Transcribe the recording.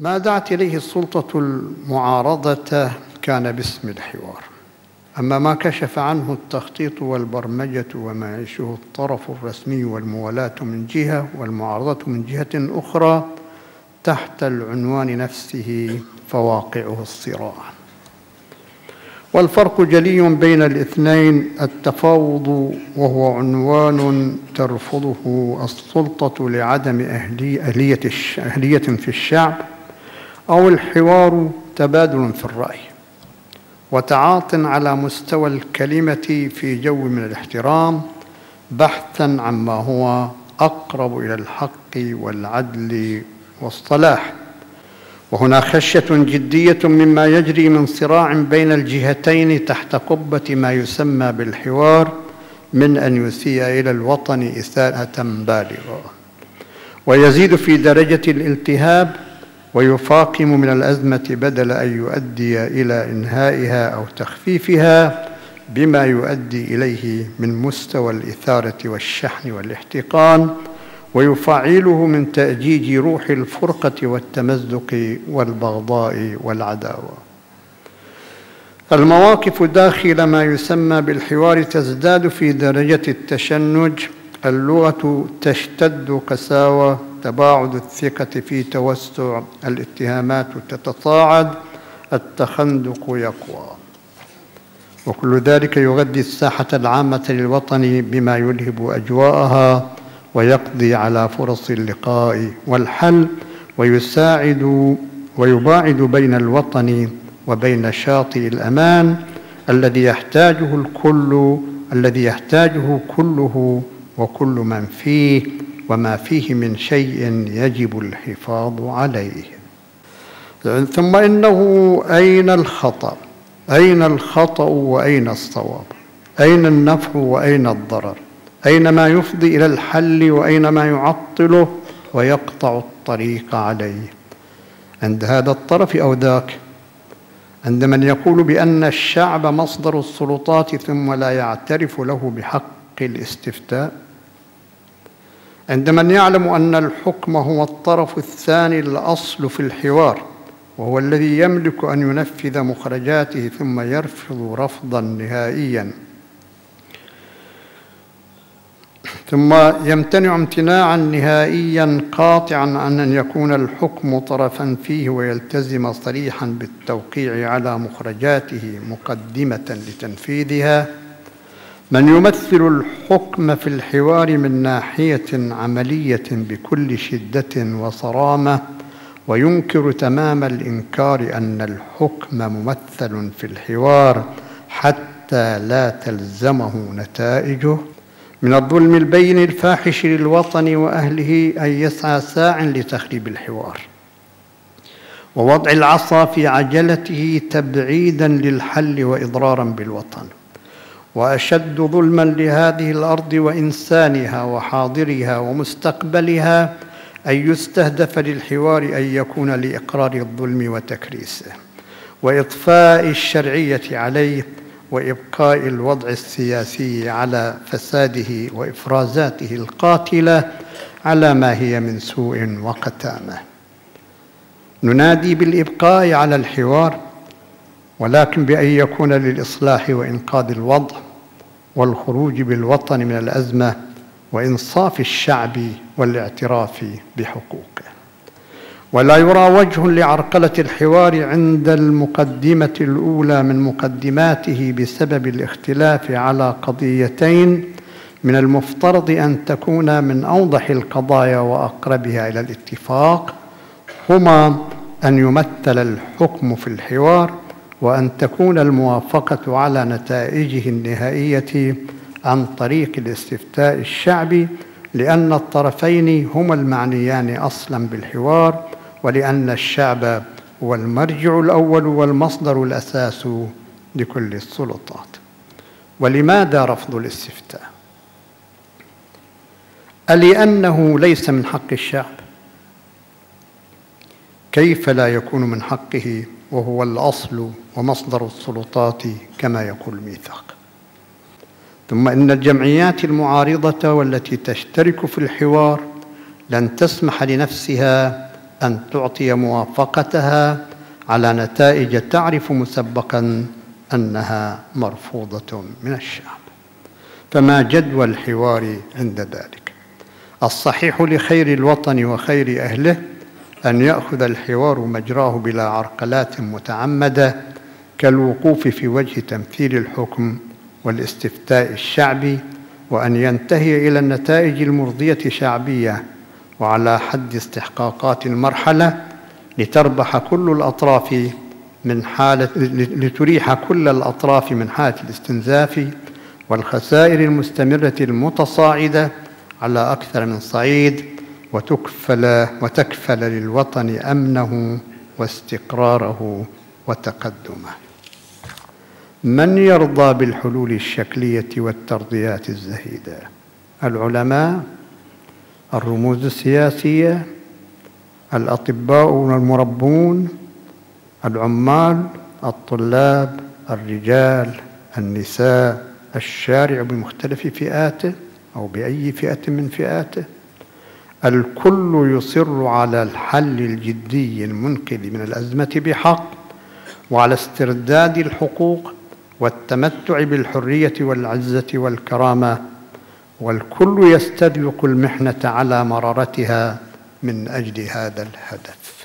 ما دعت إليه السلطة المعارضة كان باسم الحوار. أما ما كشف عنه التخطيط والبرمجة وما يعيشه الطرف الرسمي والموالاة من جهة والمعارضة من جهة أخرى تحت العنوان نفسه فواقعه الصراع. والفرق جلي بين الاثنين التفاوض وهو عنوان ترفضه السلطة لعدم أهلية, أهلية في الشعب أو الحوار تبادل في الرأي وتعاط على مستوى الكلمة في جو من الاحترام بحثا عما هو أقرب إلى الحق والعدل والصلاح. وهنا خشية جدية مما يجري من صراع بين الجهتين تحت قبة ما يسمى بالحوار من أن يسيء إلى الوطن إساءة بالغة. ويزيد في درجة الالتهاب ويفاقم من الأزمة بدل أن يؤدي إلى إنهائها أو تخفيفها بما يؤدي إليه من مستوى الإثارة والشحن والاحتقان ويفعله من تأجيج روح الفرقة والتمزق والبغضاء والعداوة. المواقف داخل ما يسمى بالحوار تزداد في درجة التشنج اللغة تشتد قساوة تباعد الثقة في توسع الاتهامات تتصاعد التخندق يقوى. وكل ذلك يغذي الساحة العامة للوطن بما يلهب أجواءها ويقضي على فرص اللقاء والحل ويساعد ويباعد بين الوطن وبين شاطئ الأمان الذي يحتاجه الكل الذي يحتاجه كله وكل من فيه وما فيه من شيء يجب الحفاظ عليه. ثم إنه أين الخطأ؟ أين الخطأ وأين الصواب؟ أين النفع وأين الضرر؟ أين ما يفضي إلى الحل وأين ما يعطله ويقطع الطريق عليه؟ عند هذا الطرف أو ذاك؟ عند من يقول بأن الشعب مصدر السلطات ثم لا يعترف له بحق الاستفتاء؟ عند من يعلم أن الحكم هو الطرف الثاني الأصل في الحوار وهو الذي يملك أن ينفذ مخرجاته ثم يرفض رفضا نهائيا. ثم يمتنع امتناعا نهائيا قاطعا عن أن يكون الحكم طرفا فيه ويلتزم صريحا بالتوقيع على مخرجاته مقدمة لتنفيذها. من يمثل الحكم في الحوار من ناحية عملية بكل شدة وصرامة وينكر تمام الإنكار أن الحكم ممثل في الحوار حتى لا تلزمه نتائجه. من الظلم البين الفاحش للوطن وأهله أن يسعى ساع لتخريب الحوار. ووضع العصا في عجلته تبعيدا للحل واضرارا بالوطن. وأشد ظلما لهذه الأرض وإنسانها وحاضرها ومستقبلها أن يستهدف للحوار أن يكون لإقرار الظلم وتكريسه وإطفاء الشرعية عليه وإبقاء الوضع السياسي على فساده وإفرازاته القاتلة على ما هي من سوء وقتامة. ننادي بالإبقاء على الحوار ولكن بأن يكون للإصلاح وإنقاذ الوضع والخروج بالوطن من الأزمة وإنصاف الشعب والاعتراف بحقوقه. ولا يرى وجه لعرقلة الحوار عند المقدمة الأولى من مقدماته بسبب الاختلاف على قضيتين من المفترض أن تكون من أوضح القضايا وأقربها إلى الاتفاق هما أن يمثل الحكم في الحوار وأن تكون الموافقة على نتائجه النهائية عن طريق الاستفتاء الشعبي لأن الطرفين هما المعنيان أصلا بالحوار ولأن الشعب هو المرجع الأول والمصدر الأساس لكل السلطات. ولماذا رفض الاستفتاء؟ ألأنه ليس من حق الشعب. كيف لا يكون من حقه؟ وهو الأصل ومصدر السلطات كما يقول الميثاق. ثم إن الجمعيات المعارضة والتي تشترك في الحوار لن تسمح لنفسها أن تعطي موافقتها على نتائج تعرف مسبقا أنها مرفوضة من الشعب. فما جدوى الحوار عند ذلك؟ الصحيح لخير الوطن وخير أهله أن يأخذ الحوار مجراه بلا عرقلات متعمدة كالوقوف في وجه تمثيل الحكم والاستفتاء الشعبي وأن ينتهي إلى النتائج المرضية شعبية وعلى حد استحقاقات المرحلة لتربح كل الأطراف من حالة لتريح كل الأطراف من حالة الاستنزاف والخسائر المستمرة المتصاعدة على أكثر من صعيد وتكفل وتكفل للوطن أمنه واستقراره وتقدمه. من يرضى بالحلول الشكلية والترضيات الزهيدة؟ العلماء الرموز السياسية الأطباء والمربون العمال الطلاب الرجال النساء الشارع بمختلف فئاته أو بأي فئة من فئاته. الكل يصر على الحل الجدي المنقذ من الأزمة بحق وعلى استرداد الحقوق والتمتع بالحرية والعزة والكرامة والكل يستذوق المحنة على مرارتها من أجل هذا الهدف.